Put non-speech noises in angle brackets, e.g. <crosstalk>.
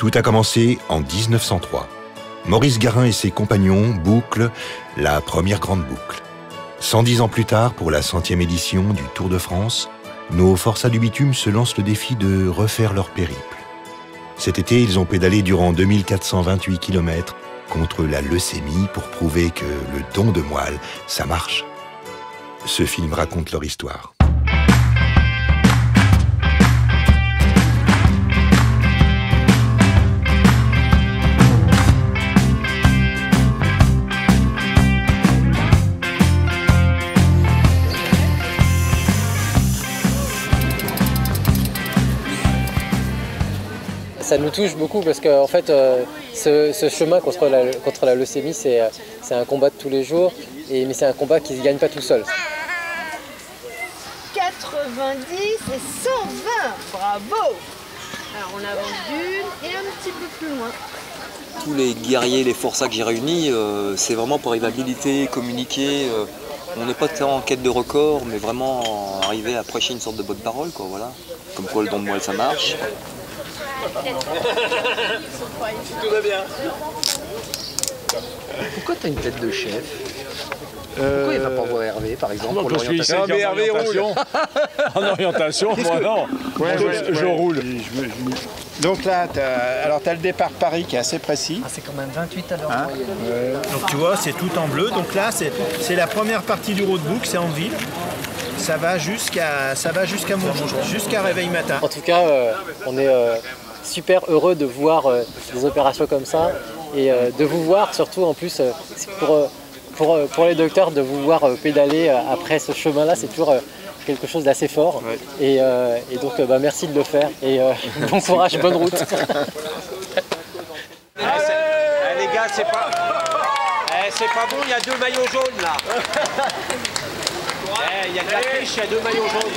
Tout a commencé en 1903. Maurice Garin et ses compagnons bouclent la première grande boucle. 110 ans plus tard, pour la centième édition du Tour de France, nos forçats du bitume se lancent le défi de refaire leur périple. Cet été, ils ont pédalé durant 2428 km contre la leucémie pour prouver que le don de moelle, ça marche. Ce film raconte leur histoire. Ça nous touche beaucoup parce qu'en fait, euh, ce, chemin contre la, contre la leucémie, c'est un combat de tous les jours, et, mais c'est un combat qui ne se gagne pas tout seul. 90 et 120, bravo Alors on avance d'une et un petit peu plus loin. Tous les guerriers, les forçats que j'ai réunis, euh, c'est vraiment pour rivabilité, communiquer. Euh, on n'est pas tant en quête de record, mais vraiment arriver à prêcher une sorte de bonne parole, quoi, voilà. Comme quoi le don de moelle ça marche. Tout va bien. Pourquoi tu as une tête de chef Pourquoi il va pas voir Hervé, par exemple non, pour parce mais Hervé roule. <laughs> en orientation, moi non. Ouais, je, ouais, je ouais. roule. Je me- je- Donc là, t'as- alors tu as le départ Paris qui est assez précis. Ah, c'est quand même 28 à l'heure Hein Donc tu vois, c'est tout en bleu. Donc là, c'est la première partie du roadbook, c'est en ville. Ça va jusqu'à ça va jusqu'à jusqu'à réveil matin. En tout cas, euh, on est euh, super heureux de voir euh, des opérations comme ça et euh, de vous voir surtout en plus euh, pour, pour, pour les docteurs de vous voir euh, pédaler euh, après ce chemin-là, c'est toujours euh, quelque chose d'assez fort. Et, euh, et donc euh, bah, merci de le faire et euh, <laughs> bon courage, bonne route. Eh, les gars, c'est pas. Eh, c'est pas bon, il y a deux maillots jaunes là. <laughs> Eh, Il y a de la triche, il y a deux maillots jaunes.